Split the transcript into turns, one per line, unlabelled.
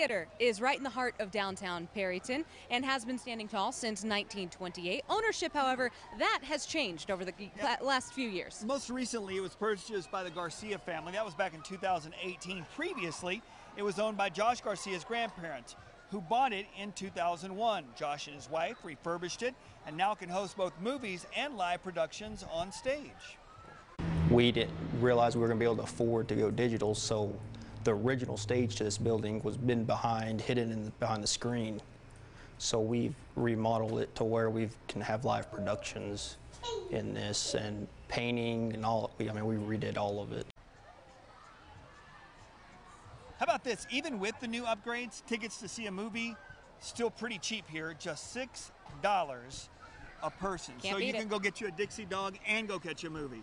Theater is right in the heart of downtown Perryton and has been standing tall since 1928. Ownership, however, that has changed over the
Yep.
last few years.
Most recently, it was purchased by the Garcia family. That was back in 2018. Previously, it was owned by Josh Garcia's grandparents, who bought it in 2001. Josh and his wife refurbished it and now can host both movies and live productions on stage.
we didn't realize we were going to be able to afford to go digital, so the original stage to this building was been behind, hidden in the, behind the screen. So we've remodeled it to where we can have live productions in this and painting and all. I mean, we redid all of it.
How about this? Even with the new upgrades, tickets to see a movie still pretty cheap here, just six dollars a person.
Can't
so
beat
you
it.
can go get you a Dixie dog and go catch a movie.